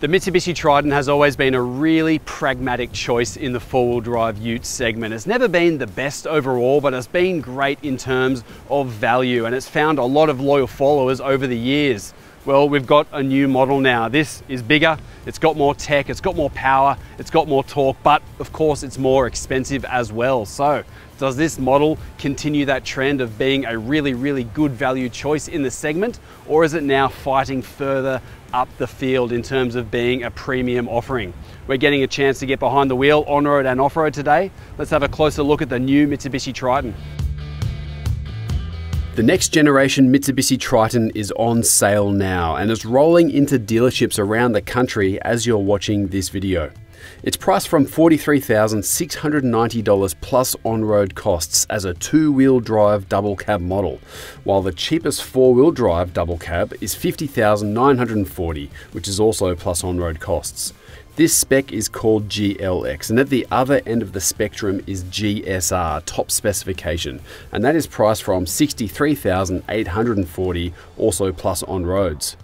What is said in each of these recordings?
The Mitsubishi Triton has always been a really pragmatic choice in the four-wheel drive ute segment. It's never been the best overall, but it's been great in terms of value and it's found a lot of loyal followers over the years. Well, we've got a new model now. This is bigger, it's got more tech, it's got more power, it's got more torque, but of course it's more expensive as well. So does this model continue that trend of being a really, really good value choice in the segment, or is it now fighting further up the field in terms of being a premium offering? We're getting a chance to get behind the wheel on-road and off-road today. Let's have a closer look at the new Mitsubishi Triton. The next generation Mitsubishi Triton is on sale now and is rolling into dealerships around the country as you're watching this video. It's priced from $43,690 plus on-road costs as a two-wheel drive double cab model, while the cheapest four-wheel drive double cab is $50,940, which is also plus on-road costs. This spec is called GLX, and at the other end of the spectrum is GSR, top specification, and that is priced from $63,840, also plus on roads.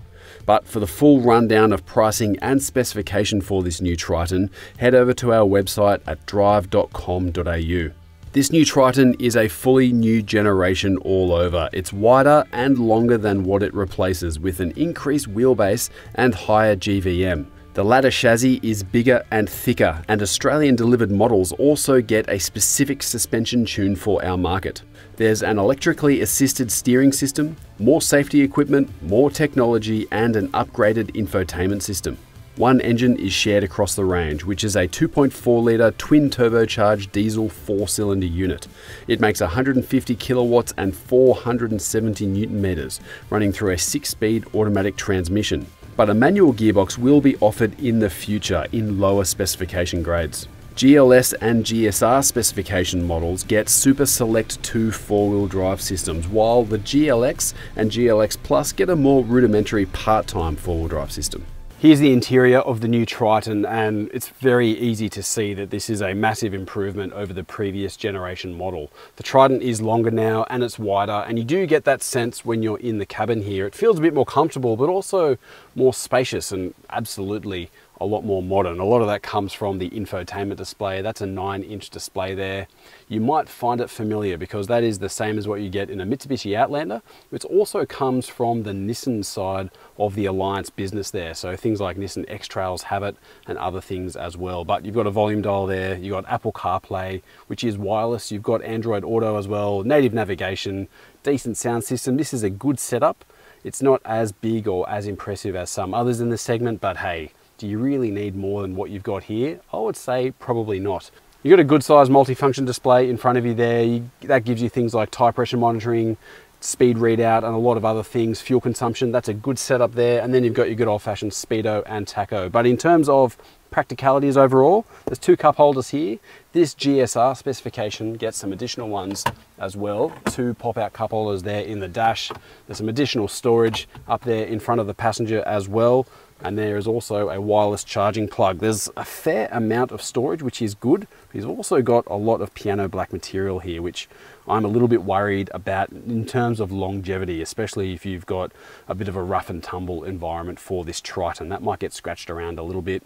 But for the full rundown of pricing and specification for this new Triton, head over to our website at drive.com.au. This new Triton is a fully new generation all over. It's wider and longer than what it replaces with an increased wheelbase and higher GVM. The ladder chassis is bigger and thicker, and Australian delivered models also get a specific suspension tune for our market. There's an electrically assisted steering system, more safety equipment, more technology, and an upgraded infotainment system. One engine is shared across the range, which is a 2.4 litre twin turbocharged diesel four cylinder unit. It makes 150 kilowatts and 470 newton meters, running through a six speed automatic transmission but a manual gearbox will be offered in the future in lower specification grades. GLS and GSR specification models get Super Select 2 four-wheel drive systems, while the GLX and GLX Plus get a more rudimentary part-time four-wheel drive system. Here's the interior of the new Triton and it's very easy to see that this is a massive improvement over the previous generation model. The Triton is longer now and it's wider and you do get that sense when you're in the cabin here. It feels a bit more comfortable but also more spacious and absolutely a lot more modern. A lot of that comes from the infotainment display. That's a nine inch display there. You might find it familiar because that is the same as what you get in a Mitsubishi Outlander. It also comes from the Nissan side of the Alliance business there. So things like Nissan X-Trails have it and other things as well. But you've got a volume dial there. You've got Apple CarPlay, which is wireless. You've got Android Auto as well, native navigation, decent sound system. This is a good setup. It's not as big or as impressive as some others in the segment, but hey, do you really need more than what you've got here? I would say probably not. You've got a good size multifunction display in front of you there. You, that gives you things like tire pressure monitoring, speed readout and a lot of other things, fuel consumption, that's a good setup there. And then you've got your good old fashioned speedo and tacho. But in terms of practicalities overall, there's two cup holders here. This GSR specification gets some additional ones as well. Two pop out cup holders there in the dash. There's some additional storage up there in front of the passenger as well and there is also a wireless charging plug. There's a fair amount of storage, which is good. He's also got a lot of piano black material here, which I'm a little bit worried about in terms of longevity, especially if you've got a bit of a rough and tumble environment for this Triton. That might get scratched around a little bit.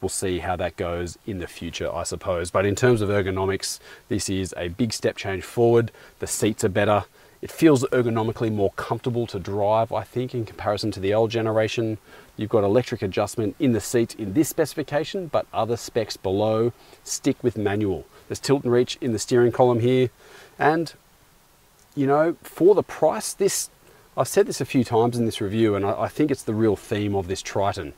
We'll see how that goes in the future, I suppose. But in terms of ergonomics, this is a big step change forward. The seats are better. It feels ergonomically more comfortable to drive, I think, in comparison to the old generation. You've got electric adjustment in the seat in this specification, but other specs below stick with manual. There's tilt and reach in the steering column here. And, you know, for the price, this, I've said this a few times in this review, and I, I think it's the real theme of this Triton.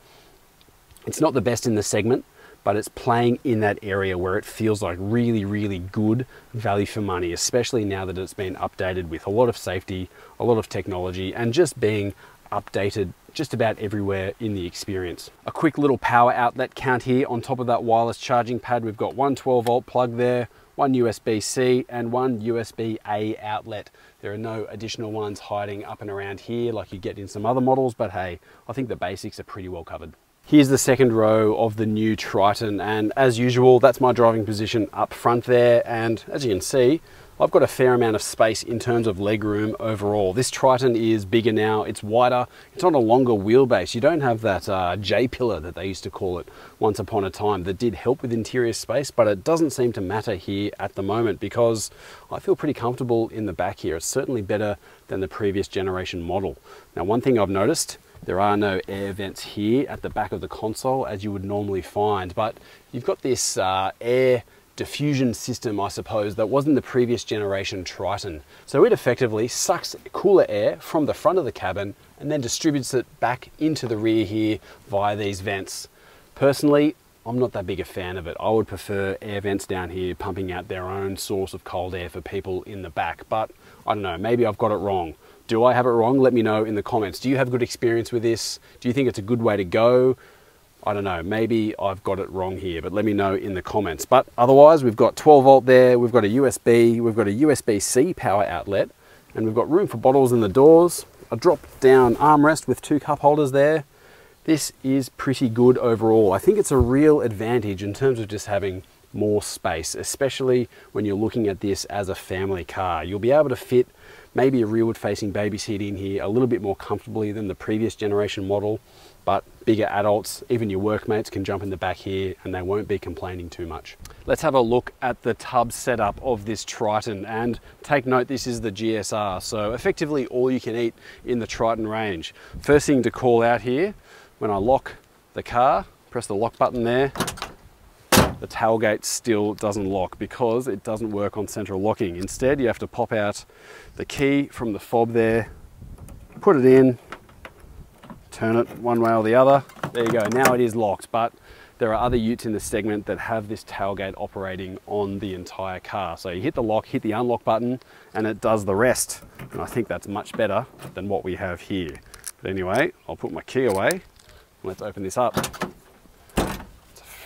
It's not the best in the segment, but it's playing in that area where it feels like really, really good value for money, especially now that it's been updated with a lot of safety, a lot of technology, and just being updated just about everywhere in the experience. A quick little power outlet count here on top of that wireless charging pad. We've got one 12 volt plug there, one USB-C and one USB-A outlet. There are no additional ones hiding up and around here like you get in some other models, but hey, I think the basics are pretty well covered. Here's the second row of the new Triton and as usual that's my driving position up front there and as you can see I've got a fair amount of space in terms of legroom overall. This Triton is bigger now, it's wider, it's on a longer wheelbase. You don't have that uh, J-pillar that they used to call it once upon a time that did help with interior space, but it doesn't seem to matter here at the moment because I feel pretty comfortable in the back here. It's certainly better than the previous generation model. Now, one thing I've noticed there are no air vents here at the back of the console as you would normally find, but you've got this uh, air diffusion system, I suppose, that wasn't the previous generation Triton. So it effectively sucks cooler air from the front of the cabin and then distributes it back into the rear here via these vents. Personally, I'm not that big a fan of it. I would prefer air vents down here pumping out their own source of cold air for people in the back, but I don't know, maybe I've got it wrong. Do I have it wrong? Let me know in the comments. Do you have good experience with this? Do you think it's a good way to go? I don't know, maybe I've got it wrong here, but let me know in the comments. But otherwise, we've got 12 volt there, we've got a USB, we've got a USB-C power outlet, and we've got room for bottles in the doors, a drop down armrest with two cup holders there. This is pretty good overall. I think it's a real advantage in terms of just having more space, especially when you're looking at this as a family car. You'll be able to fit maybe a rearward facing baby seat in here a little bit more comfortably than the previous generation model but bigger adults, even your workmates can jump in the back here and they won't be complaining too much. Let's have a look at the tub setup of this Triton and take note this is the GSR, so effectively all you can eat in the Triton range. First thing to call out here, when I lock the car, press the lock button there, the tailgate still doesn't lock because it doesn't work on central locking. Instead, you have to pop out the key from the fob there, put it in, turn it one way or the other. There you go, now it is locked, but there are other utes in the segment that have this tailgate operating on the entire car. So you hit the lock, hit the unlock button, and it does the rest. And I think that's much better than what we have here. But anyway, I'll put my key away. Let's open this up.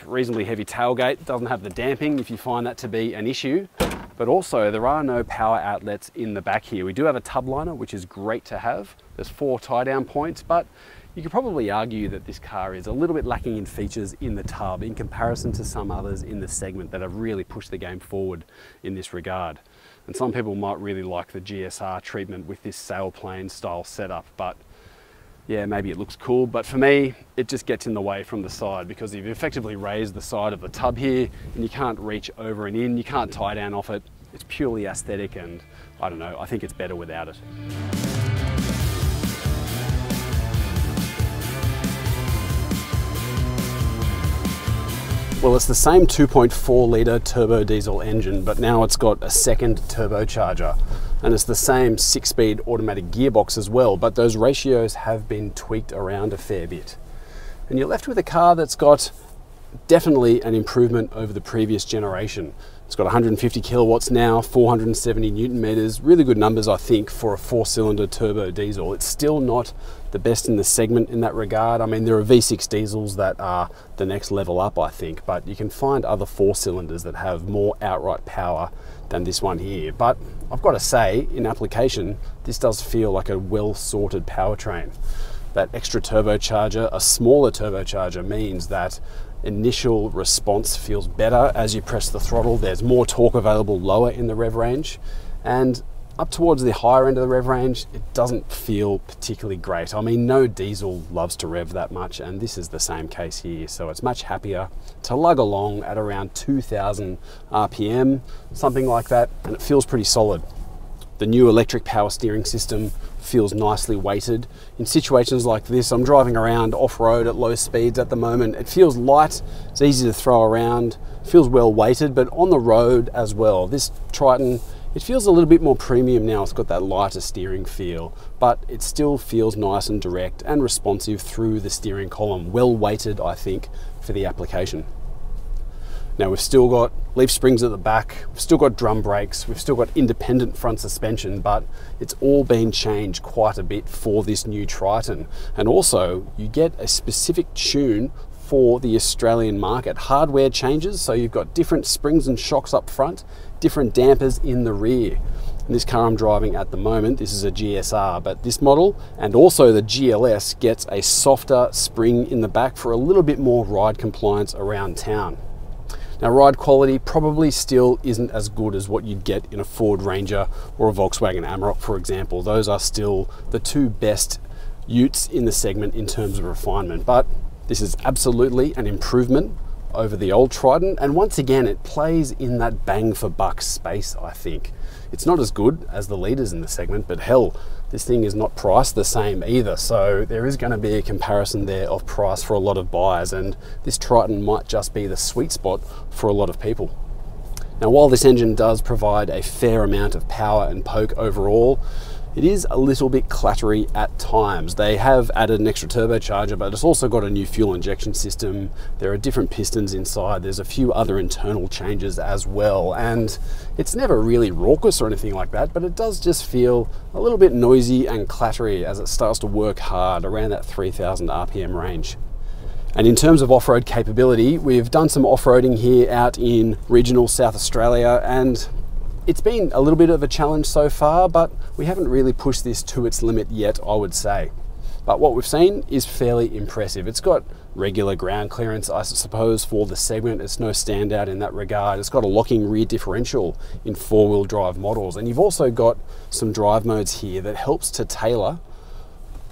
Reasonably heavy tailgate, doesn't have the damping if you find that to be an issue. But also there are no power outlets in the back here. We do have a tub liner, which is great to have. There's four tie down points, but you could probably argue that this car is a little bit lacking in features in the tub in comparison to some others in the segment that have really pushed the game forward in this regard. And some people might really like the GSR treatment with this sailplane style setup, but yeah, maybe it looks cool, but for me, it just gets in the way from the side because you've effectively raised the side of the tub here and you can't reach over and in, you can't tie down off it. It's purely aesthetic and I don't know, I think it's better without it. Well, it's the same 2.4 litre turbo diesel engine, but now it's got a second turbocharger. And it's the same six speed automatic gearbox as well, but those ratios have been tweaked around a fair bit. And you're left with a car that's got definitely an improvement over the previous generation. It's got 150 kilowatts now, 470 newton meters, really good numbers, I think, for a four cylinder turbo diesel. It's still not the best in the segment in that regard. I mean, there are V6 diesels that are the next level up, I think, but you can find other four cylinders that have more outright power than this one here. But I've got to say, in application, this does feel like a well sorted powertrain. That extra turbocharger, a smaller turbocharger, means that initial response feels better as you press the throttle. There's more torque available lower in the rev range. And up towards the higher end of the rev range, it doesn't feel particularly great. I mean, no diesel loves to rev that much, and this is the same case here. So it's much happier to lug along at around 2000 RPM, something like that, and it feels pretty solid. The new electric power steering system feels nicely weighted. In situations like this, I'm driving around off-road at low speeds at the moment. It feels light, it's easy to throw around, feels well weighted, but on the road as well. This Triton, it feels a little bit more premium now. It's got that lighter steering feel, but it still feels nice and direct and responsive through the steering column. Well weighted, I think, for the application. Now we've still got leaf springs at the back, we've still got drum brakes, we've still got independent front suspension, but it's all been changed quite a bit for this new Triton. And also you get a specific tune for the Australian market. Hardware changes, so you've got different springs and shocks up front, different dampers in the rear. And this car I'm driving at the moment, this is a GSR, but this model and also the GLS gets a softer spring in the back for a little bit more ride compliance around town. Now ride quality probably still isn't as good as what you'd get in a Ford Ranger or a Volkswagen Amarok for example. Those are still the two best utes in the segment in terms of refinement, but this is absolutely an improvement over the old Triton and once again it plays in that bang for buck space I think. It's not as good as the leaders in the segment but hell this thing is not priced the same either so there is going to be a comparison there of price for a lot of buyers and this Triton might just be the sweet spot for a lot of people. Now while this engine does provide a fair amount of power and poke overall it is a little bit clattery at times. They have added an extra turbocharger, but it's also got a new fuel injection system. There are different pistons inside. There's a few other internal changes as well. And it's never really raucous or anything like that, but it does just feel a little bit noisy and clattery as it starts to work hard around that 3000 RPM range. And in terms of off-road capability, we've done some off-roading here out in regional South Australia and it's been a little bit of a challenge so far, but we haven't really pushed this to its limit yet, I would say. But what we've seen is fairly impressive. It's got regular ground clearance, I suppose, for the segment. It's no standout in that regard. It's got a locking rear differential in four-wheel drive models. And you've also got some drive modes here that helps to tailor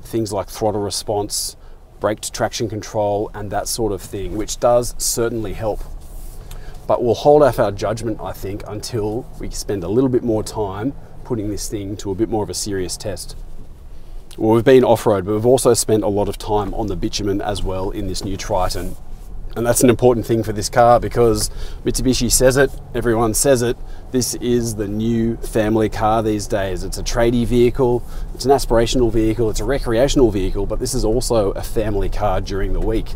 things like throttle response, brake traction control, and that sort of thing, which does certainly help but we'll hold off our judgment, I think, until we spend a little bit more time putting this thing to a bit more of a serious test. Well, we've been off-road, but we've also spent a lot of time on the bitumen as well in this new Triton. And that's an important thing for this car because Mitsubishi says it, everyone says it. This is the new family car these days. It's a tradie vehicle, it's an aspirational vehicle, it's a recreational vehicle, but this is also a family car during the week.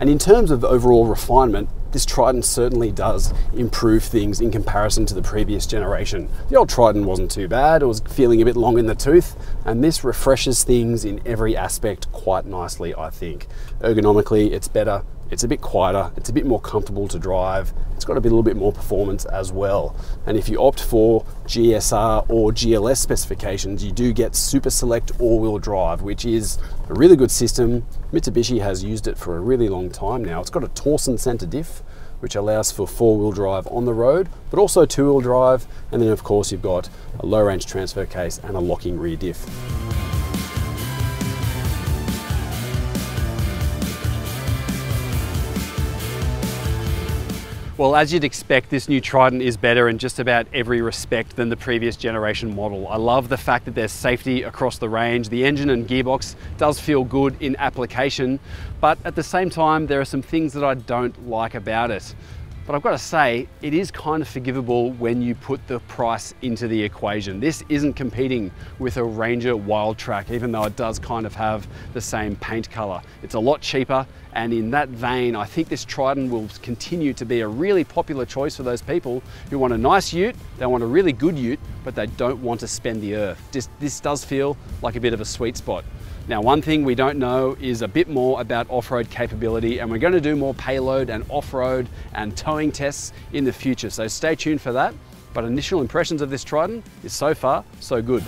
And in terms of overall refinement, this Triton certainly does improve things in comparison to the previous generation. The old Triton wasn't too bad, it was feeling a bit long in the tooth, and this refreshes things in every aspect quite nicely, I think. Ergonomically, it's better, it's a bit quieter, it's a bit more comfortable to drive, it's got a, bit, a little bit more performance as well. And if you opt for GSR or GLS specifications, you do get Super Select all-wheel drive, which is a really good system. Mitsubishi has used it for a really long time now. It's got a Torsen center diff, which allows for four-wheel drive on the road, but also two-wheel drive. And then of course you've got a low-range transfer case and a locking rear diff. Well, as you'd expect, this new Triton is better in just about every respect than the previous generation model. I love the fact that there's safety across the range. The engine and gearbox does feel good in application, but at the same time, there are some things that I don't like about it. But I've got to say, it is kind of forgivable when you put the price into the equation. This isn't competing with a Ranger Wildtrak, even though it does kind of have the same paint color. It's a lot cheaper, and in that vein, I think this Triton will continue to be a really popular choice for those people who want a nice ute, they want a really good ute, but they don't want to spend the earth. This, this does feel like a bit of a sweet spot. Now, one thing we don't know is a bit more about off-road capability, and we're going to do more payload and off-road and towing tests in the future. So stay tuned for that. But initial impressions of this Triton is so far, so good.